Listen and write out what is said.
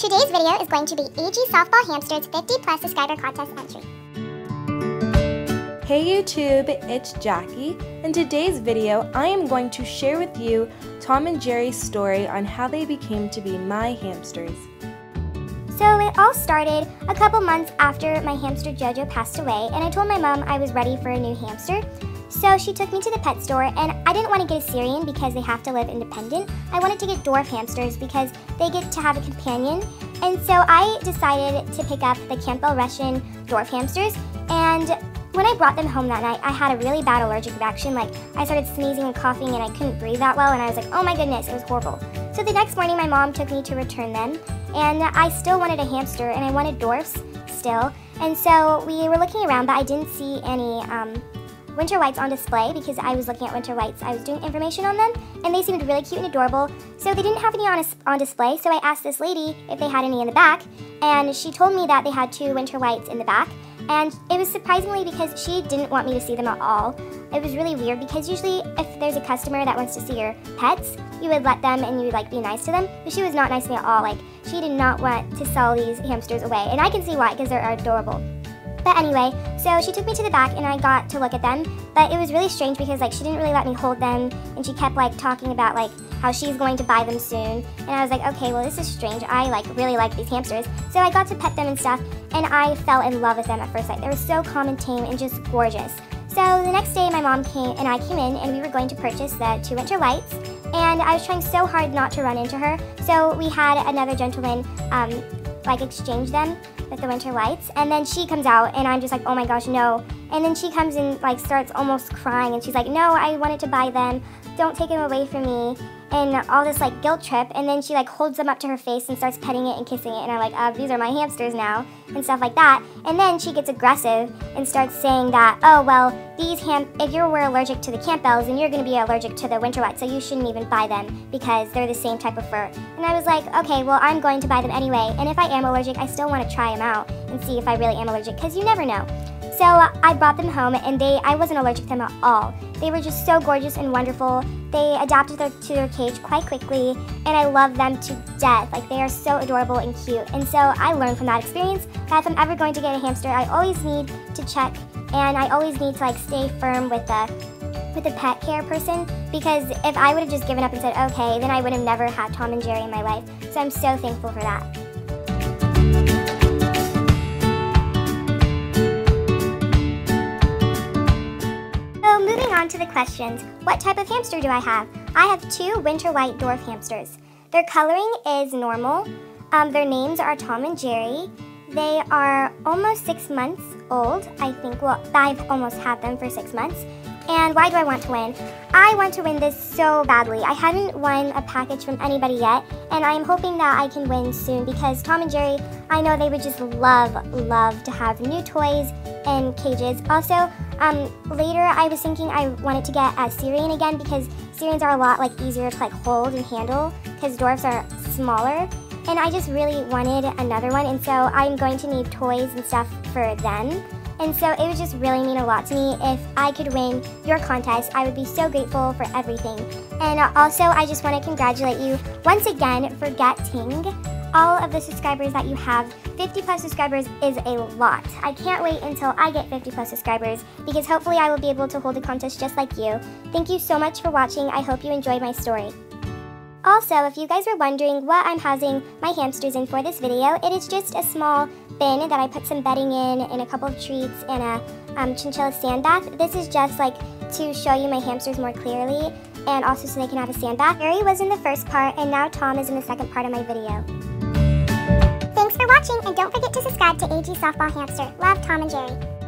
Today's video is going to be AG Softball Hamster's 50 plus subscriber contest entry. Hey YouTube, it's Jacque. In today's video, I am going to share with you Tom and Jerry's story on how they became to be my hamsters. So it all started a couple months after my hamster Jojo passed away, and I told my mom I was ready for a new hamster. So she took me to the pet store, and I didn't want to get a Syrian because they have to live independent. I wanted to get dwarf hamsters because they get to have a companion. And so I decided to pick up the Campbell Russian dwarf hamsters. And when I brought them home that night, I had a really bad allergic reaction. Like, I started sneezing and coughing, and I couldn't breathe that well, and I was like, oh my goodness, it was horrible. So the next morning, my mom took me to return them, and I still wanted a hamster, and I wanted dwarfs still. And so we were looking around, but I didn't see any um, winter whites on display because I was looking at winter whites. I was doing information on them and they seemed really cute and adorable. So they didn't have any on, on display. So I asked this lady if they had any in the back and she told me that they had two winter whites in the back. And it was surprisingly because she didn't want me to see them at all. It was really weird because usually if there's a customer that wants to see your pets, you would let them and you would like be nice to them. But she was not nice to me at all. Like she did not want to sell these hamsters away. And I can see why because they're adorable. But anyway, so she took me to the back and I got to look at them. But it was really strange because like she didn't really let me hold them and she kept like talking about like how she's going to buy them soon. And I was like, okay, well this is strange. I like really like these hamsters. So I got to pet them and stuff and I fell in love with them at first sight. They were so calm and tame and just gorgeous. So the next day my mom came and I came in and we were going to purchase the two winter whites and I was trying so hard not to run into her. So we had another gentleman um, like exchange them with the winter whites and then she comes out and I'm just like oh my gosh no. And then she comes and like starts almost crying. And she's like no I wanted to buy them. Don't take them away from me and all this like guilt trip and then she like holds them up to her face and starts petting it and kissing it and I'm like uh, these are my hamsters now and stuff like that. And then she gets aggressive and starts saying that oh well these ham if you were allergic to the Campbells then you're going to be allergic to the winter white so you shouldn't even buy them because they're the same type of fur. And I was like okay well I'm going to buy them anyway and if I am allergic I still want to try them out and see if I really am allergic because you never know so uh, I brought them home and they I wasn't allergic to them at all. They were just so gorgeous and wonderful. They adapted their, to their cage quite quickly and I love them to death. Like they are so adorable and cute. And so I learned from that experience that if I'm ever going to get a hamster, I always need to check and I always need to like stay firm with the with a pet care person because if I would have just given up and said okay, then I would have never had Tom and Jerry in my life. So I'm so thankful for that. On to the questions. What type of hamster do I have? I have two winter white dwarf hamsters. Their coloring is normal. Um, their names are Tom and Jerry. They are almost six months old. I think, well, I've almost had them for six months. And why do I want to win? I want to win this so badly. I haven't won a package from anybody yet, and I'm hoping that I can win soon because Tom and Jerry, I know they would just love, love to have new toys and cages. Also, um, later I was thinking I wanted to get a Syrian again because Syrians are a lot like easier to like hold and handle because dwarfs are smaller. And I just really wanted another one, and so I'm going to need toys and stuff for them. And so it would just really mean a lot to me if I could win your contest. I would be so grateful for everything. And also, I just want to congratulate you once again for getting all of the subscribers that you have. 50 plus subscribers is a lot. I can't wait until I get 50 plus subscribers because hopefully I will be able to hold a contest just like you. Thank you so much for watching. I hope you enjoyed my story. Also, if you guys were wondering what I'm housing my hamsters in for this video, it is just a small bin that I put some bedding in and a couple of treats and a um, chinchilla sand bath. This is just like to show you my hamsters more clearly and also so they can have a sand bath. Harry was in the first part and now Tom is in the second part of my video. For watching and don't forget to subscribe to AG Softball Hamster. Love Tom and Jerry.